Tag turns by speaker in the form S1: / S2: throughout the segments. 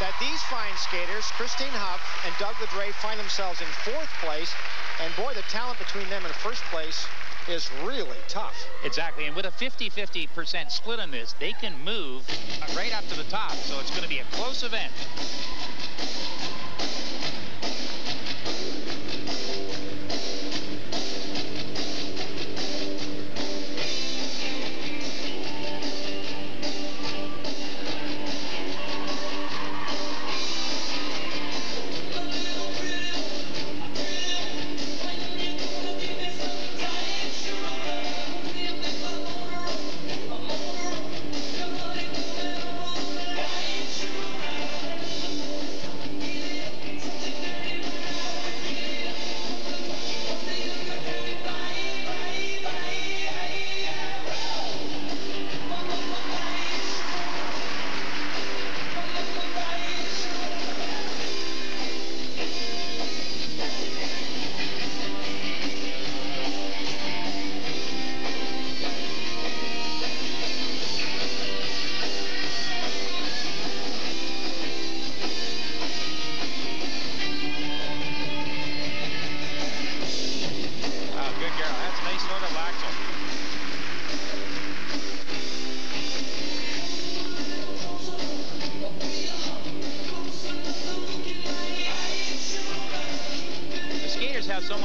S1: that these fine skaters, Christine Hough and Doug Ladret, find themselves in fourth place. And boy, the talent between them in first place is really tough.
S2: Exactly, and with a 50-50% split on this, they can move right up to the top, so it's going to be a close event.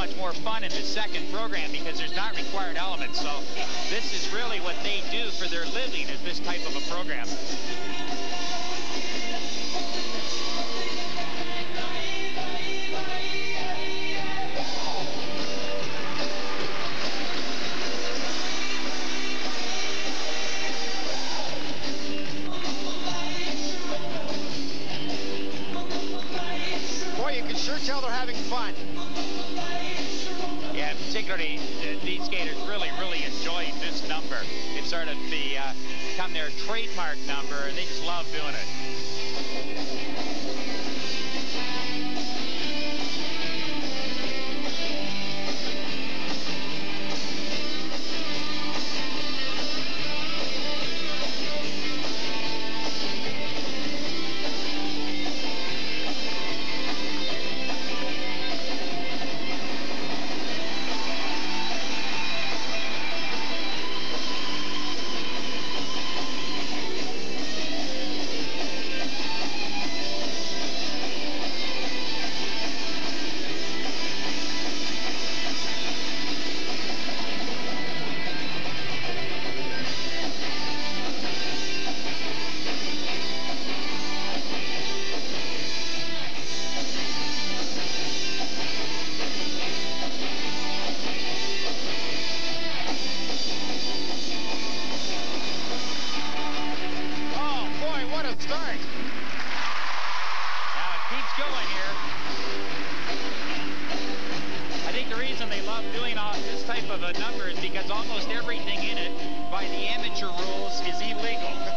S2: Much more fun in the second program because there's not required elements. So this is really what they do for their living is this type of a program.
S1: Having fun
S2: Yeah, particularly uh, these skaters really, really enjoyed this number. It's sort of the, uh, become their trademark number, and they just love doing it. the numbers because almost everything in it, by the amateur rules, is illegal.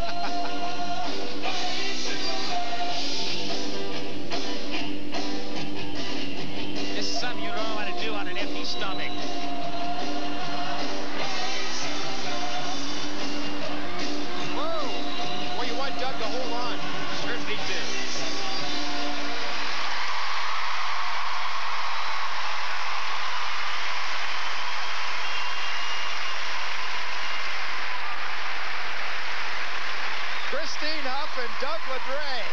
S1: Christine Hough and Doug Ladret.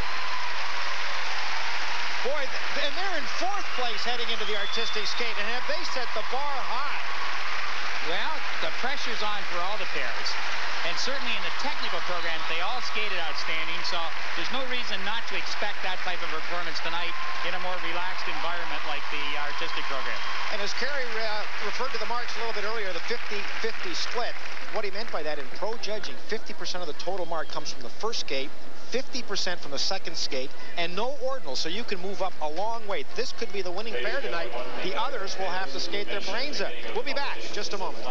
S1: Boy, and they're in fourth place heading into the artistic skate, and have they set the bar high?
S2: Well, the pressure's on for all the pairs. And certainly in the technical program, they all skated outstanding, so there's no reason not to expect that type of performance tonight in a more relaxed environment like the artistic program.
S1: And as Kerry uh, referred to the marks a little bit earlier, the 50-50 split, what he meant by that in pro judging, 50% of the total mark comes from the first skate, 50% from the second skate, and no ordinal, so you can move up a long way. This could be the winning pair tonight. The others will have to skate their brains out. We'll be back in just a moment.